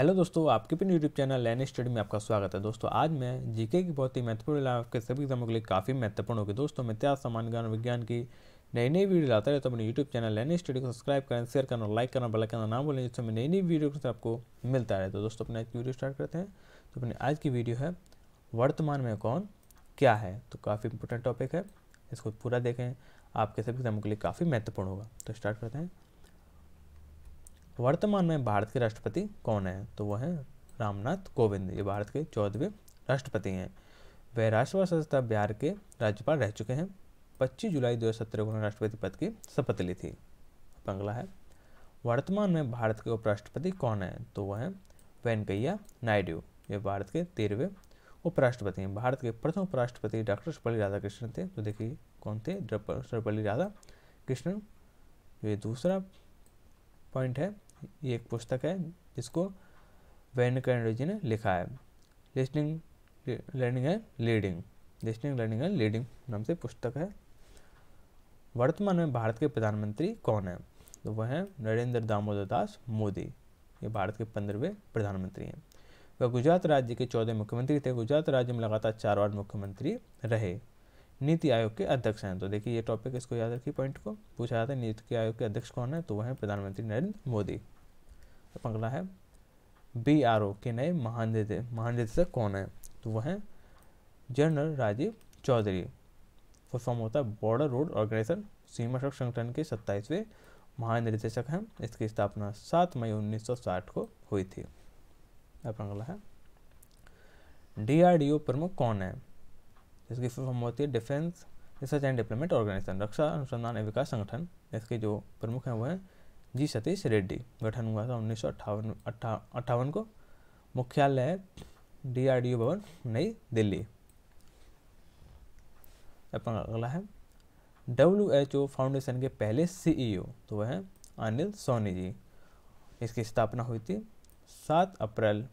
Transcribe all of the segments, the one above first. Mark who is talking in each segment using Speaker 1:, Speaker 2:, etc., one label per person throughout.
Speaker 1: Hello दोस्तों, आपके अपने यूट्यूब चैनल लैन स्टडी में आपका स्वागत है। दोस्तों, आज मैं जीके की बहुत ही महत्वपूर्ण आपके सभी एग्जामों के लिए काफ़ी महत्वपूर्ण होगी। दोस्तों, मैं इतिहास सामान्य ज्ञान विज्ञान की नई नई वीडियो लाता रहता तो अपने यूट्यूब चैनल लैन स्टडी को सब्सक्राइब करें शेयर करना लाइक करना बेल करना ना बोलें, जिससे मैं नई नई वीडियो से आपको मिलता रहे। तो दोस्तों, अपना वीडियो स्टार्ट करते हैं। तो अपनी आज की वीडियो है, वर्तमान में कौन, क्या है? तो काफ़ी इंपॉर्टेंट टॉपिक है। इसको पूरा देखें। आपके सभी एग्जामों के लिए काफ़ी महत्वपूर्ण होगा। तो स्टार्ट करते हैं। वर्तमान में भारत के राष्ट्रपति कौन है? तो वह है रामनाथ कोविंद। ये भारत के चौदहवें राष्ट्रपति हैं। वह राष्ट्रवाद संस्था बिहार के राज्यपाल रह चुके हैं। 25 जुलाई 2017 को उन्होंने राष्ट्रपति पद की शपथ ली थी। अगला है। वर्तमान में भारत के उपराष्ट्रपति कौन है? तो वह है वेंकैया नायडू। ये भारत के तेरहवें उपराष्ट्रपति हैं। भारत के प्रथम उपराष्ट्रपति डॉक्टर सर्वपल्ली राधाकृष्णन थे। तो देखिए, कौन थे? सर्वपल्ली राधा कृष्णन ये दूसरा पॉइंट है। ये एक पुस्तक है जिसको वेंकैया जी ने लिखा है। Listening learning and leading listening learning and leading नाम से पुस्तक है। वर्तमान में भारत के प्रधानमंत्री कौन है? तो वह है नरेंद्र दामोदर दास मोदी। ये भारत के पंद्रहवें प्रधानमंत्री हैं। वह गुजरात राज्य के चौदह मुख्यमंत्री थे। गुजरात राज्य में लगातार चार बार मुख्यमंत्री रहे। नीति आयोग के अध्यक्ष हैं। तो देखिए, ये टॉपिक इसको याद रखिए पॉइंट को। पूछा जाता है, नीति आयोग के अध्यक्ष कौन है? तो वह है प्रधानमंत्री नरेंद्र मोदी। अगला है बी आर ओ के नए महानिदेशक महानिदेशक कौन है? तो वह है general Rajiv Chaudhary. Full form होता है बॉर्डर रोड ऑर्गेनाइजेशन सीमा सड़क संगठन के सत्ताईसवें महानिदेशक हैं। इसकी स्थापना 7 मई 1960 को हुई थी। अब अगला है डीआरडीओ प्रमुख कौन है? इसकी फॉर्म होती है defence, research and development organisation, रक्षा, अनुसंधान एवं विकास संगठन। इसके जो प्रमुख हैं वो हैं जी सतीश रेड्डी, गठन हुआ था उन्नीस अट्ठावन को। मुख्यालय है डीआरडीओ भवन, नई दिल्ली। अगला है। डब्ल्यू एच ओ फाउंडेशन के पहले सीईओ तो वह है अनिल सोनी जी। इसकी स्थापना हुई थी सात अप्रैल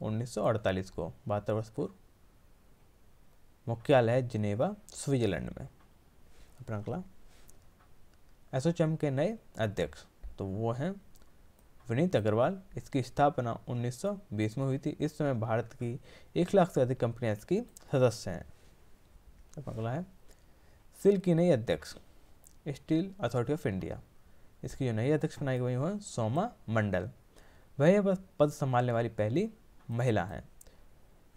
Speaker 1: 1948 को, बहत्तर वर्ष पूर्व। मुख्यालय है जिनेवा, स्विट्जरलैंड में। अपना अगला एसोचम के नए अध्यक्ष तो वो हैं विनीत अग्रवाल। इसकी स्थापना 1920 में हुई थी। इस समय भारत की एक लाख से अधिक कंपनियाँ इसकी सदस्य हैं। अब अगला है। सिल की नई अध्यक्ष, स्टील अथॉरिटी ऑफ़ इंडिया। इसकी जो नई अध्यक्ष बनाई गई है, सोमा मंडल। वह पद संभालने वाली पहली महिला हैं।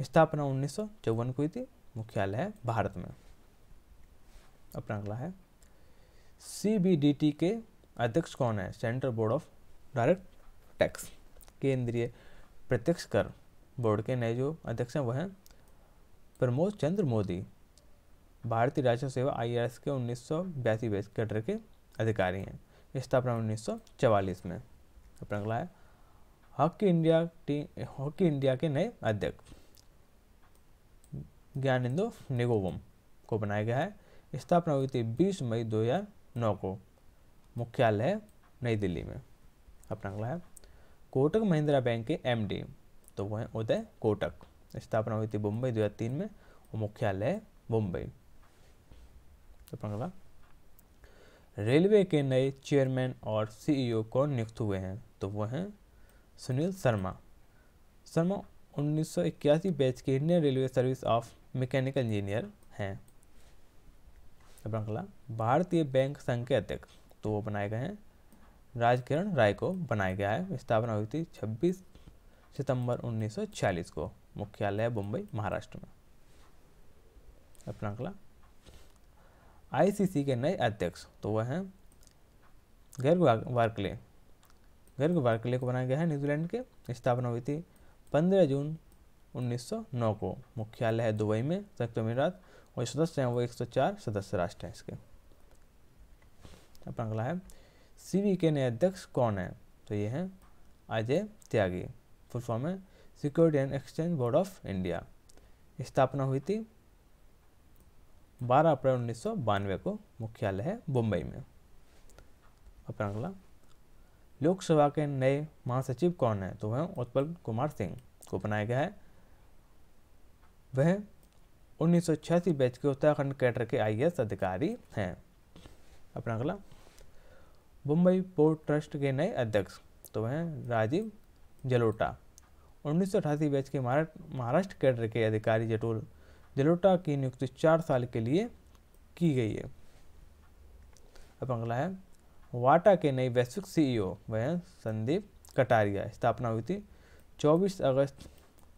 Speaker 1: स्थापना उन्नीस को हुई थी। मुख्यालय है भारत में। अपना अगला है। सीबीडीटी के अध्यक्ष कौन है? Central board of direct tax केंद्रीय प्रत्यक्ष कर बोर्ड के नए जो अध्यक्ष हैं वह हैं प्रमोद चंद्र मोदी, भारतीय राजस्व सेवा आई के उन्नीस सौ बयासी कैडर के अधिकारी हैं। स्थापना उन्नीस सौ चवालीस में। अपना अगला है। Hockey India team hockey India के नए अध्यक्ष। ज्ञानेंदो निगोवम को बनाया गया है। स्थापना हुई थी 20 मई 2009 को। मुख्यालय नई दिल्ली में। अपना अगला है। कोटक महिंद्रा बैंक के एमडी तो वह है उदय कोटक। स्थापना हुई थी मुंबई 2003 में और मुख्यालय मुंबई अपना अगला। रेलवे के नए चेयरमैन और सीईओ कौन नियुक्त हुए हैं? तो वह हैं सुनील शर्मा। शर्मा उन्नीस सौ इक्यासी बैच के Indian railway service of mechanical engineer हैं। अगला भारतीय बैंक संघ के अध्यक्ष तो वो बनाए गए हैं। राजकिरण राय को बनाया गया है, स्थापना हुई थी 26 सितंबर 1946 को, मुख्यालय मुंबई महाराष्ट्र में। अपना अगला आईसीसी के नए अध्यक्ष तो वह हैं गर्ग वार्कले। गर्ग वार्कले को बनाया गया है न्यूजीलैंड के, स्थापना हुई थी 15 जून 1909 को। मुख्यालय है दुबई में, संयुक्त अमीरात और सदस्य हैं, वो 104 सदस्य राष्ट्र हैं इसके। अपना अगला है सी के नए अध्यक्ष कौन है? तो ये हैं अजय त्यागी, फुल फॉर्म है security and exchange board of India. स्थापना हुई थी 12 अप्रैल उन्नीस सौ बानवे को, मुख्यालय है मुंबई में। अपना अगला, लोकसभा के नए महासचिव कौन है? तो वह उत्पल कुमार सिंह, को बनाया गया है वह उन्नीस सौ छियासी बैच के उत्तराखंड कैडर के आईएएस अधिकारी हैं। अपना अगला। मुंबई पोर्ट ट्रस्ट के नए अध्यक्ष तो वह राजीव जलोटा। उन्नीस सौ अठासी बैच के महाराष्ट्र कैडर के अधिकारी जटोल जलोटा की नियुक्ति चार साल के लिए की गई है। अब अगला है, वाटा के नई वैश्विक सीईओ वह संदीप कटारिया। स्थापना हुई थी 24 अगस्त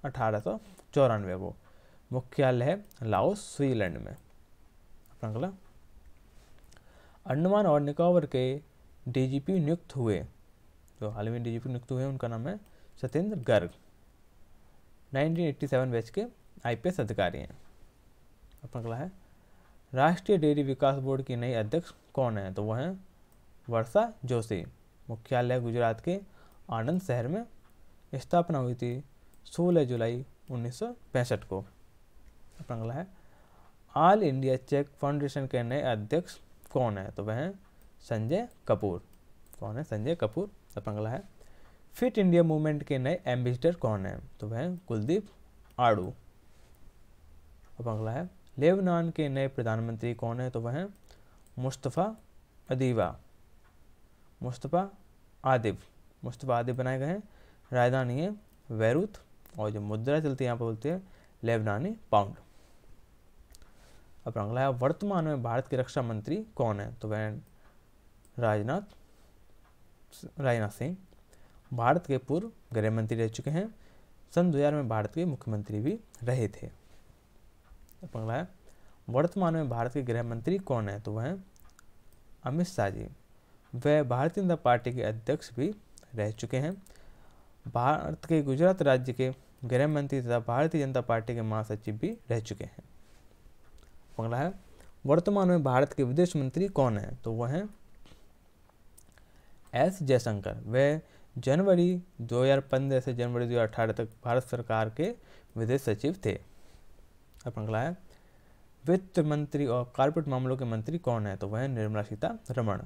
Speaker 1: अठारह सौ चौरानवे को। मुख्यालय है लाओस स्विट्जरलैंड में। अगला। अंडमान और निकोबर के डीजीपी नियुक्त हुए। जो हाल में डीजीपी नियुक्त हुए उनका नाम है सत्येंद्र गर्ग। 1987 बैच के आईपीएस अधिकारी हैं। अपना अगला है। राष्ट्रीय डेयरी विकास बोर्ड की नई अध्यक्ष कौन है? तो वह हैं वर्षा जोशी, मुख्यालय गुजरात के आनंद शहर में। स्थापना हुई थी 16 जुलाई उन्नीस सौ पैंसठ को। अगला है। ऑल इंडिया चेक फाउंडेशन के नए अध्यक्ष कौन है? तो वह है संजय कपूर। कौन है? संजय कपूर अगला है। फिट इंडिया मूवमेंट के नए एम्बेसडर कौन है? तो वह कुलदीप आड़ू। अगला है। लेबनान के नए प्रधानमंत्री कौन है? तो वह मुस्तफ़ा अदीबा मुस्तफ़ा आदिब। मुस्तफ़ा आदिब बनाए गए हैं। राजधानी है वैरूथ और जो मुद्रा चलती है, यहाँ पर बोलते हैं लेबनानी पाउंड। अब अगला है वर्तमान में भारत के रक्षा मंत्री कौन है? तो वह राजनाथ राजनाथ सिंह। भारत के पूर्व गृह मंत्री रह चुके हैं। सन 2000 में भारत के मुख्यमंत्री भी रहे थे। अगला है वर्तमान में भारत के गृह मंत्री कौन है? तो वह अमित शाह जी। वह भारतीय जनता पार्टी के अध्यक्ष भी रह चुके हैं। भारत के गुजरात राज्य के गृह मंत्री तथा भारतीय जनता पार्टी के महासचिव भी रह चुके हैं। अगला है। वर्तमान में भारत के विदेश मंत्री कौन है? तो वह है एस जयशंकर। वह जनवरी 2015 से जनवरी 2018 तक भारत सरकार के विदेश सचिव थे। अब अगला है, वित्त मंत्री और कारपोरेट मामलों के मंत्री कौन है? तो वह निर्मला सीता रमण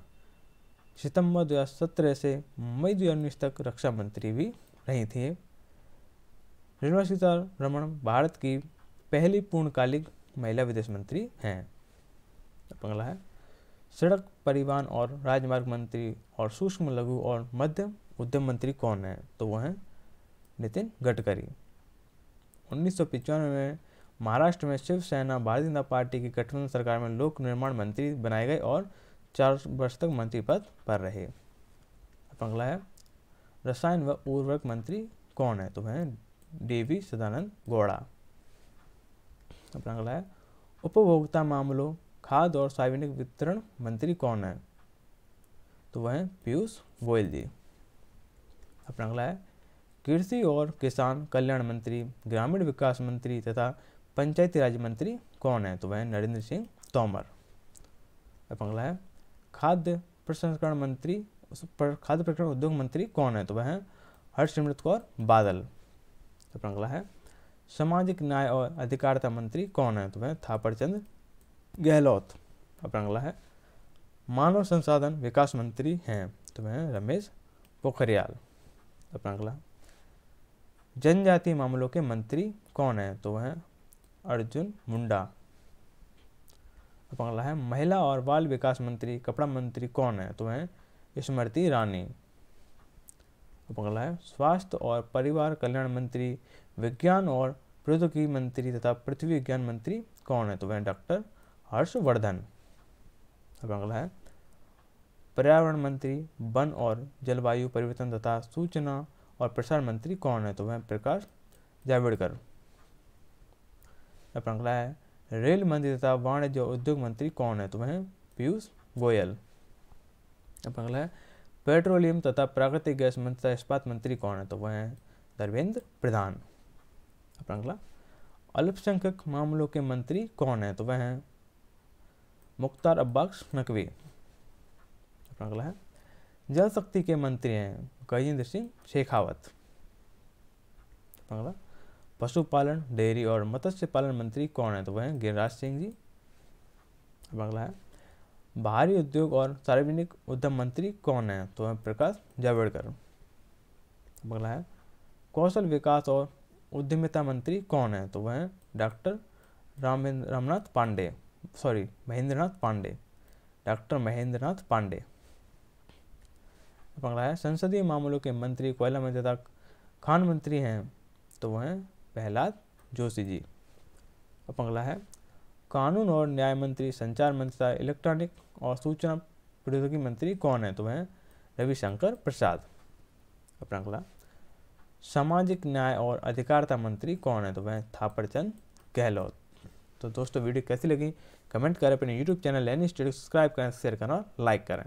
Speaker 1: सितंबर 2017 से मई 2019 तक रक्षा मंत्री भी रही थी। निर्मला सीतारमण, भारत की पहली पूर्णकालिक महिला विदेश मंत्री हैं। अगला है। सड़क परिवहन और राजमार्ग मंत्री और सूक्ष्म लघु और मध्यम उद्यम मंत्री कौन है? तो वह हैं नितिन गडकरी। उन्नीस में महाराष्ट्र में शिवसेना भारतीय जनता पार्टी की गठबंधन सरकार में लोक निर्माण मंत्री बनाए गए और चार वर्ष तक मंत्री पद पर रहे। अगला है। रसायन व उर्वरक मंत्री कौन है? तो वह डी वी सदानंद गौड़ा। अगला है। उपभोक्ता मामलों खाद्य और सार्वजनिक वितरण मंत्री कौन है? तो वह पीयूष गोयल जी। अपना अगला है। कृषि और किसान कल्याण मंत्री, ग्रामीण विकास मंत्री तथा पंचायती राज मंत्री कौन है? तो वह नरेंद्र सिंह तोमर। अपना अगला है। खाद्य प्रसंस्करण मंत्री खाद्य प्रसंस्करण उद्योग मंत्री कौन है? तो वह हरसिमरत कौर बादल। अपना अगला है। सामाजिक न्याय और अधिकारिता मंत्री कौन है? तो वह थापर चंद गहलोत। अपना अगला है, मानव संसाधन विकास मंत्री हैं। तो वह रमेश पोखरियाल। अपना अगला जनजातीय मामलों के मंत्री कौन है? तो वह अर्जुन मुंडा। अगला है, महिला और बाल विकास मंत्री, कपड़ा मंत्री कौन है? तो वह स्मृति ईरानी। अगला है, स्वास्थ्य और परिवार कल्याण मंत्री, विज्ञान और प्रौद्योगिकी मंत्री तथा पृथ्वी विज्ञान मंत्री कौन है? तो वह डॉक्टर हर्षवर्धन। अब अगला है। पर्यावरण मंत्री, वन और जलवायु परिवर्तन तथा सूचना और प्रसारण मंत्री कौन है? तो वह प्रकाश जावड़ेकर। अगला है। रेल मंत्री तथा वाणिज्य और उद्योग मंत्री कौन है? तो वह पीयूष गोयल। अगला है। पेट्रोलियम तथा प्राकृतिक गैस मंत्री तथा इस्पात मंत्री कौन है? तो वह धर्मेंद्र प्रधान। अगला। अल्पसंख्यक मामलों के मंत्री कौन है? तो वह है मुख्तार अब्बास नकवी। अगला है। जल शक्ति के मंत्री हैं गजेंद्र सिंह शेखावत। अगला। पशुपालन, डेयरी और मत्स्य पालन मंत्री कौन है? तो वह हैं गिरिराज सिंह जी। अगला है। बाहरी उद्योग और सार्वजनिक उद्यम मंत्री कौन है? तो वह प्रकाश जावड़ेकर। अगला है। कौशल विकास और उद्यमिता मंत्री कौन है? तो वह हैं doctor Ramendra, Ramnath Pandey. Sorry, Mahendranath Pandey. Doctor Mahendranath Pandey. अगला है, संसदीय मामलों के मंत्री कोयला मंत्री तथा खान मंत्री हैं तो वह हैं प्रहलाद जोशी जी। अगला है, कानून और न्याय मंत्री, संचार मंत्री, इलेक्ट्रॉनिक और सूचना प्रौद्योगिकी मंत्री कौन है? तो वह हैं रविशंकर प्रसाद। अपना अगला। सामाजिक न्याय और अधिकारिता मंत्री कौन है? तो वह थापरचंद गहलोत। तो दोस्तों, वीडियो कैसी लगी? कमेंट करें, अपने यूट्यूब चैनल लेनी स्टडी सब्सक्राइब करें शेयर करें और लाइक करें।